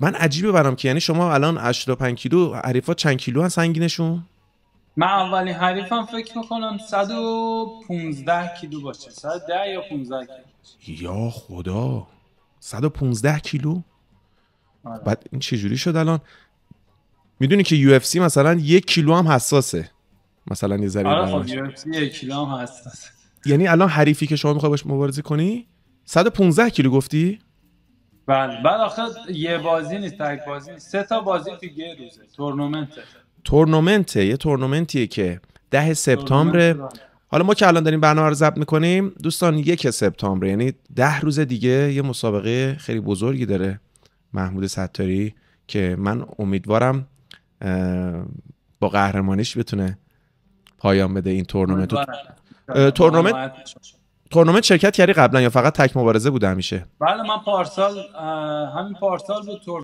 من عجیبه برام که یعنی شما الان 85 کیلو حریفا چند کیلو هن سنگینشون؟ من اولین حریفم فکر می‌کنم 115 کیلو باشه. 110 یا 15 کیلو یا خدا. 115 کیلو؟ آره. بعد این چجوری شد الان؟ می‌دونی که یو اف سی مثلا یک کیلو هم حساسه. مثلا یه ذره آره. خب UFC یک کیلو هم هست یعنی الان حریفی که شما می‌خوای باش مبارزه کنی 115 کیلو گفتی؟ بله. بعد آخه یه بازی نیست تک بازی نیست. سه تا بازی تو یه روزه. تورنمنته تورنمنته. یه تورنمنتیه که ده سپتامبر. تورنمنت حالا ما که الان داریم برنامه رو ضبط می‌کنیم دوستان یک سپتامبر. یعنی ده روز دیگه یه مسابقه خیلی بزرگی داره محمود ستاری که من امیدوارم با قهرمانیش بتونه پایان بده این تورنمنت. تورنمنت-. تورنمنت شرکت کردی قبلا یا فقط تک مبارزه بوده همیشه؟ بله من پارسال همین پارسال بود